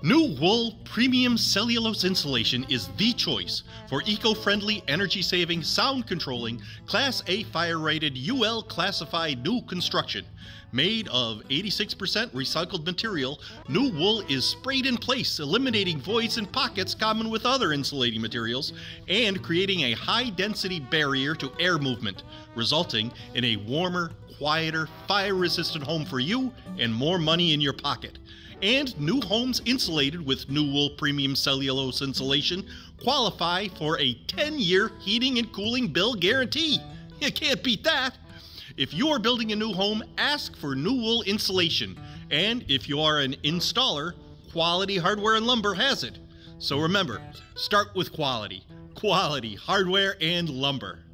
Nu-Wool Premium Cellulose Insulation is the choice for eco friendly, energy saving, sound controlling, Class A fire rated UL classified new construction. Made of 86% recycled material, Nu-Wool is sprayed in place, eliminating voids and pockets common with other insulating materials and creating a high density barrier to air movement, resulting in a warmer, quieter, fire resistant home for you and more money in your pocket. And new homes insulated with Nu-Wool Premium Cellulose Insulation qualify for a 10 year heating and cooling bill guarantee. You can't beat that. If you are building a new home, ask for Nu-Wool Insulation. And if you are an installer, Quality Hardware and Lumber has it. So remember, start with quality. Quality, hardware, and lumber.